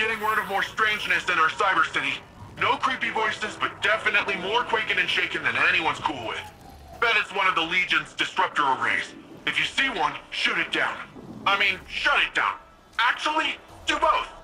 getting word of more strangeness in our cyber city. No creepy voices, but definitely more quaking and shaking than anyone's cool with. Bet it's one of the Legion's disruptor arrays. If you see one, shoot it down. I mean, shut it down. Actually, do both.